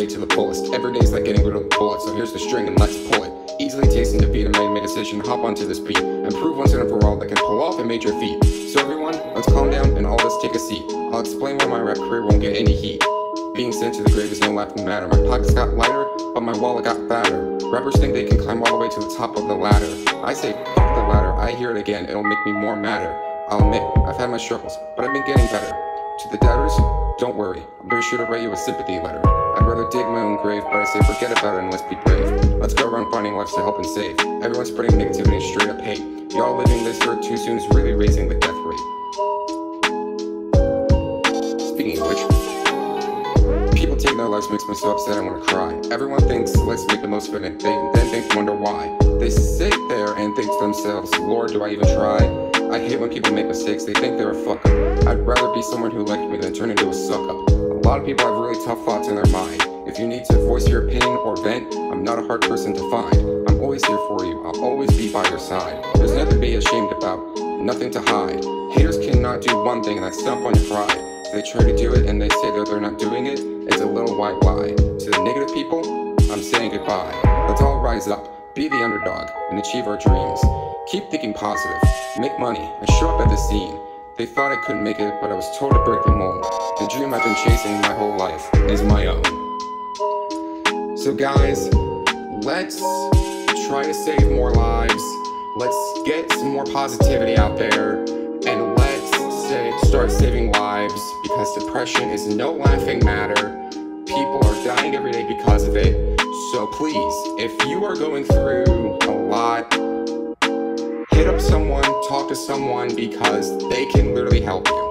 day to the fullest. Every day's like getting rid of the bullet, so here's the string and let's pull it. Easily tasting defeat, I made my decision, hop onto this beat, and prove once and for all that can pull off a major feat. So everyone, let's calm down and all let's take a seat. I'll explain why my rap career won't get any heat. Being sent to the grave is no laughing matter. My pockets got lighter, but my wallet got fatter. Rappers think they can climb all the way to the top of the ladder. I say, fuck the ladder, I hear it again, it'll make me more madder. I'll admit, I've had my struggles, but I've been getting better. To the doubters, don't worry, I'm gonna sure to write you a sympathy letter. I'd rather dig my own grave, but I say forget about it and let's be brave. Let's go around finding lives to help and save. Everyone's spreading negativity and straight up hate. Y'all living this earth too soon is really raising the death rate. Speaking of which, people taking their lives makes me so upset I wanna cry. Everyone thinks let's make the most of it, they then think wonder why. They sit there and think to themselves, Lord, do I even try? I hate when people make mistakes, they think they're a fuck up. I'd rather be someone who liked me than turn into a suck up. A lot of people have really tough thoughts in their mind. If you need to voice your opinion or vent, I'm not a hard person to find. I'm always here for you, I'll always be by your side. There's nothing to be ashamed about, nothing to hide. Haters cannot do one thing and that's stomp on your pride. If they try to do it and they say that they're not doing it, it's a little white lie. To the negative people, I'm saying goodbye. Let's all rise up, be the underdog, and achieve our dreams. Keep thinking positive, make money, and show up at the scene. They thought I couldn't make it, but I was told to break the mold. The dream I've been chasing my whole life is my own. So, guys, let's try to save more lives. Let's get some more positivity out there. And let's say, start saving lives because depression is no laughing matter. People are dying every day because of it. So, please, if you are going through a lot, hit up someone, talk to someone because they can literally help you.